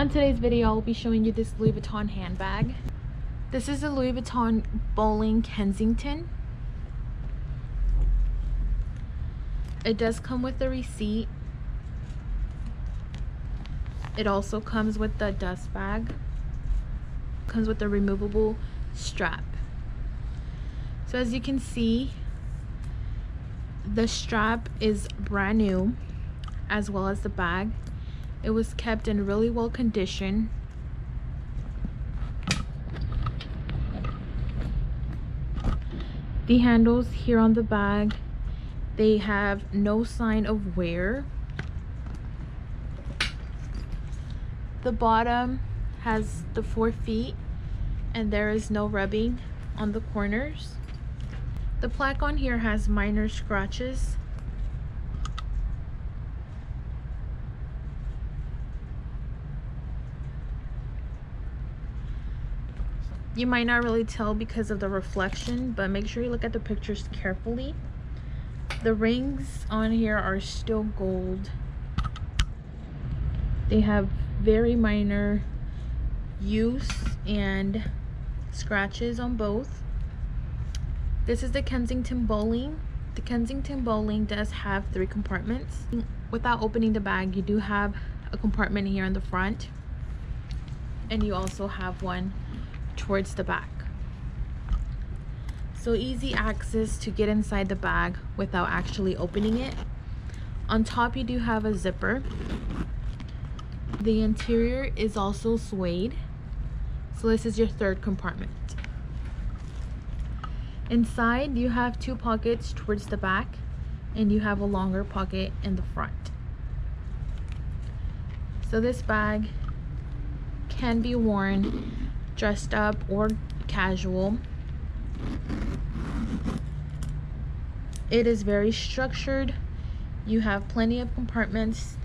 On today's video, I'll be showing you this Louis Vuitton handbag. This is a Louis Vuitton Bowling Kensington. It does come with a receipt. It also comes with the dust bag. Comes with a removable strap. So as you can see, the strap is brand new as well as the bag it was kept in really well condition. The handles here on the bag, they have no sign of wear. The bottom has the four feet and there is no rubbing on the corners. The plaque on here has minor scratches you might not really tell because of the reflection but make sure you look at the pictures carefully. The rings on here are still gold. They have very minor use and scratches on both. This is the Kensington Bowling. The Kensington Bowling does have three compartments. Without opening the bag you do have a compartment here in the front and you also have one towards the back. So easy access to get inside the bag without actually opening it. On top you do have a zipper. The interior is also suede. So this is your third compartment. Inside you have two pockets towards the back and you have a longer pocket in the front. So this bag can be worn dressed up or casual. It is very structured. You have plenty of compartments.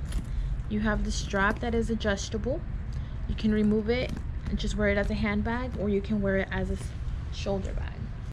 You have the strap that is adjustable. You can remove it and just wear it as a handbag or you can wear it as a shoulder bag.